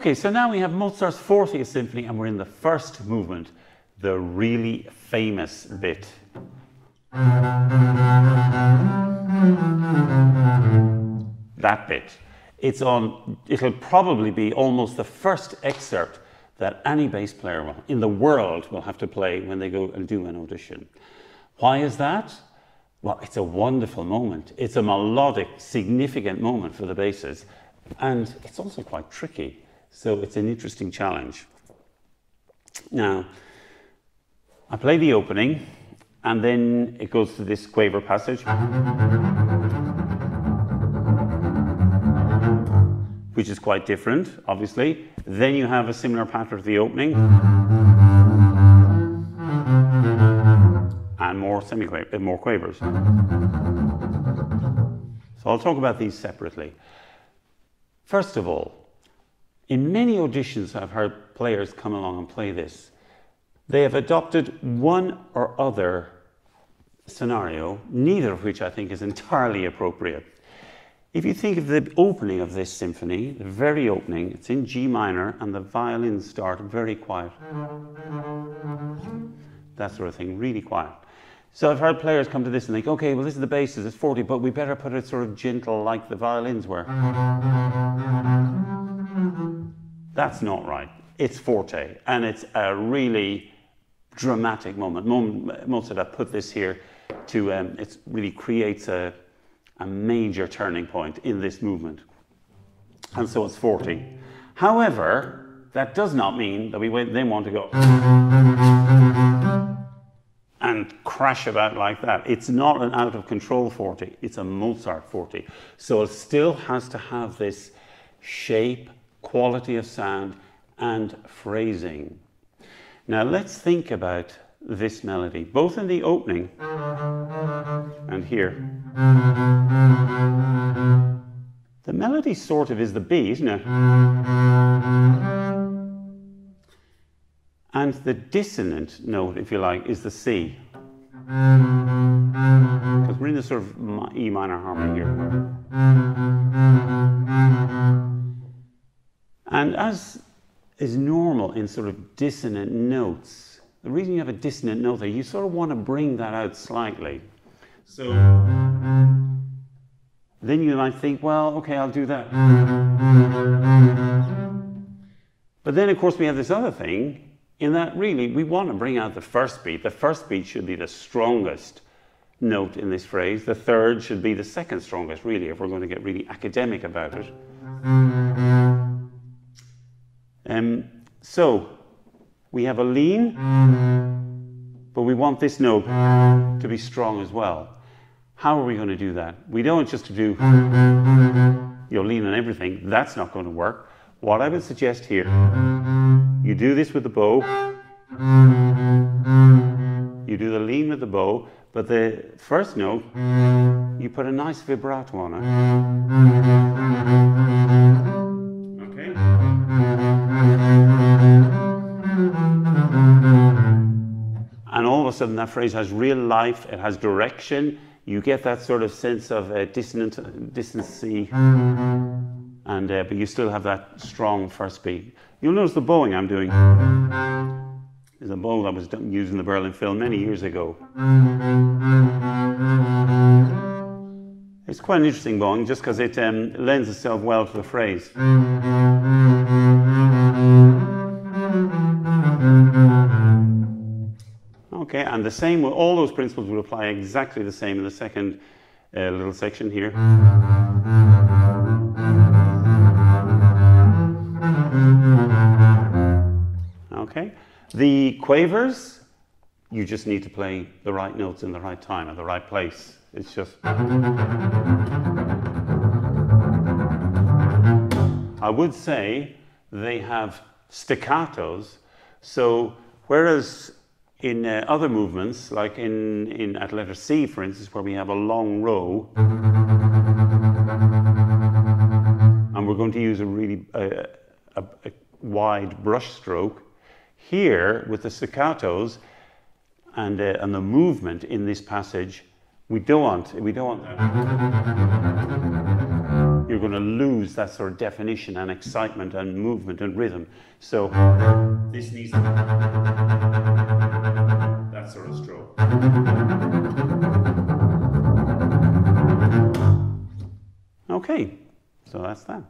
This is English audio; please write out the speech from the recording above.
Okay, so now we have Mozart's 40th Symphony and we're in the first movement, the really famous bit. That bit. It's on, it'll probably be almost the first excerpt that any bass player in the world will have to play when they go and do an audition. Why is that? Well, it's a wonderful moment. It's a melodic, significant moment for the basses, and it's also quite tricky. So it's an interesting challenge. Now, I play the opening, and then it goes to this quaver passage, which is quite different, obviously. Then you have a similar pattern to the opening. And more semi uh, more quavers. So I'll talk about these separately. First of all, in many auditions I've heard players come along and play this. They have adopted one or other scenario, neither of which I think is entirely appropriate. If you think of the opening of this symphony, the very opening, it's in G minor and the violins start very quiet. That sort of thing, really quiet. So I've heard players come to this and think, okay, well, this is the basis, it's forte, but we better put it sort of gentle like the violins were. That's not right. It's forte, and it's a really dramatic moment. Mozart put this here to, um, it really creates a, a major turning point in this movement. And so it's forte. However, that does not mean that we then want to go and crash about like that. It's not an out of control forte, it's a Mozart forte. So it still has to have this shape, quality of sound, and phrasing. Now let's think about this melody, both in the opening and here. The melody sort of is the B, isn't it? And the dissonant note, if you like, is the C. Because we're in the sort of E minor harmony here. As is normal in sort of dissonant notes, the reason you have a dissonant note there, you sort of want to bring that out slightly. So then you might think, well, okay, I'll do that. But then, of course, we have this other thing in that really we want to bring out the first beat. The first beat should be the strongest note in this phrase. The third should be the second strongest, really, if we're going to get really academic about it. Um, so we have a lean, but we want this note to be strong as well. How are we going to do that? We don't just do your lean and everything. That's not going to work. What I would suggest here you do this with the bow. You do the lean with the bow, but the first note, you put a nice vibrato on it. Sudden, that phrase has real life, it has direction. You get that sort of sense of uh, dissonant, dissonancy, and, uh, but you still have that strong first beat. You'll notice the bowing I'm doing is a bow that was used in the Berlin Phil many years ago. It's quite an interesting bowing just because it um, lends itself well to the phrase. Okay, and the same, all those principles will apply exactly the same in the second uh, little section here. Okay? The quavers, you just need to play the right notes in the right time at the right place. It's just. I would say they have staccatos. So, whereas in uh, other movements, like in, in at letter C, for instance, where we have a long row, and we're going to use a really uh, a, a wide brush stroke, here, with the staccatos and, uh, and the movement in this passage, we don't want, we don't want that. You're going to lose that sort of definition and excitement and movement and rhythm. So this needs Okay, so that's that.